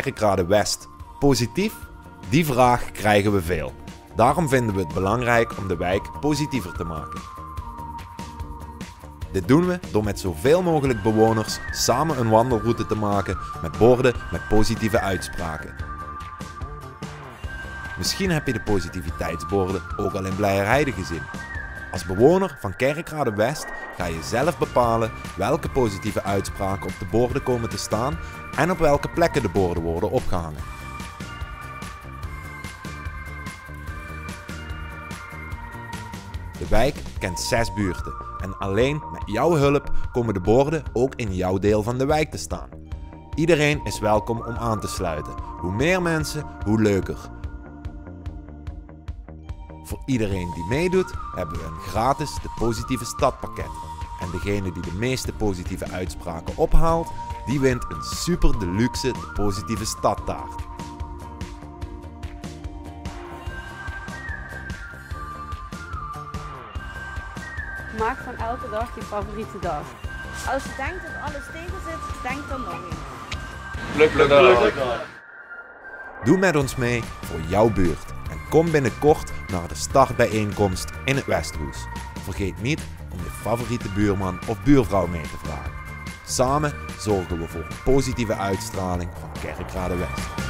Kerkrade West positief? Die vraag krijgen we veel. Daarom vinden we het belangrijk om de wijk positiever te maken. Dit doen we door met zoveel mogelijk bewoners samen een wandelroute te maken met borden met positieve uitspraken. Misschien heb je de positiviteitsborden ook al in Blijerheide gezien. Als bewoner van Kerkrade West ga je zelf bepalen welke positieve uitspraken op de borden komen te staan en op welke plekken de borden worden opgehangen. De wijk kent zes buurten en alleen met jouw hulp komen de borden ook in jouw deel van de wijk te staan. Iedereen is welkom om aan te sluiten. Hoe meer mensen, hoe leuker. Voor iedereen die meedoet, hebben we een gratis de positieve stadpakket. En degene die de meeste positieve uitspraken ophaalt, die wint een super deluxe de positieve stadtaart. Maak van elke dag je favoriete dag. Als je denkt dat alles tegen zit, denk dan nog eens. Doe met ons mee voor jouw buurt en kom binnenkort naar de startbijeenkomst in het Westhoes. Vergeet niet om je favoriete buurman of buurvrouw mee te vragen. Samen zorgen we voor een positieve uitstraling van Kerkrade West.